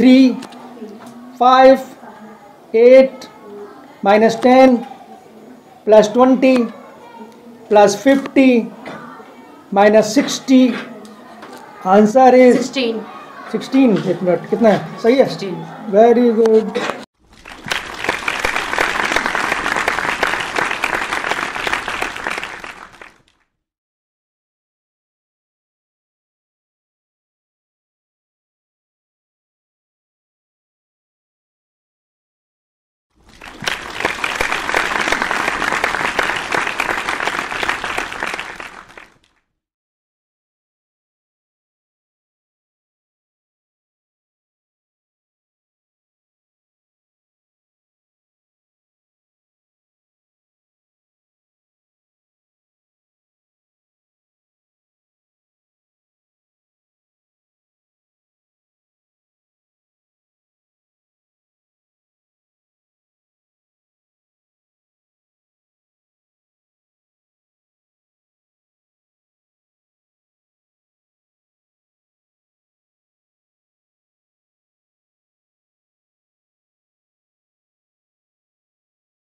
Three five eight minus ten plus twenty plus fifty minus sixty answer is sixteen sixteen एक minute कितना है? सही है? Very good